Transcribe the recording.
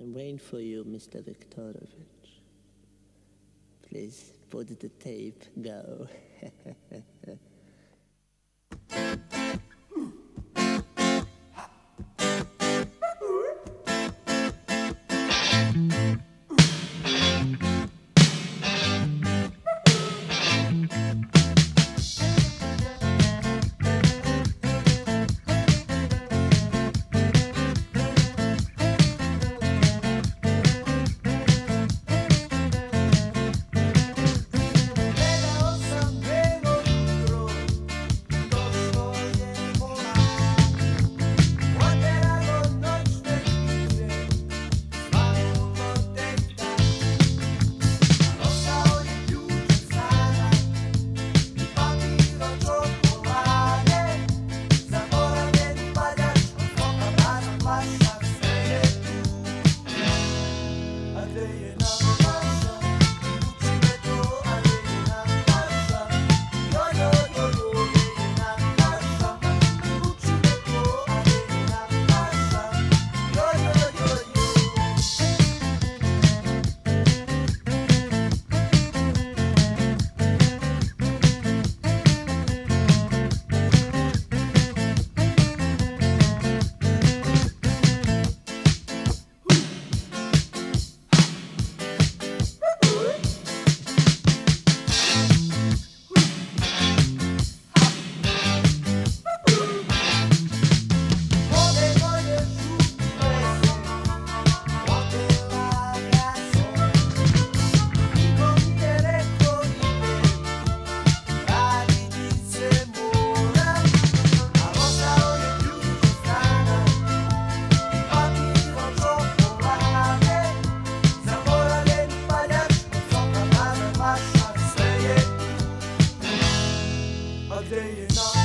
I'm waiting for you, Mr. Viktorovich. Please put the tape, go. day and night.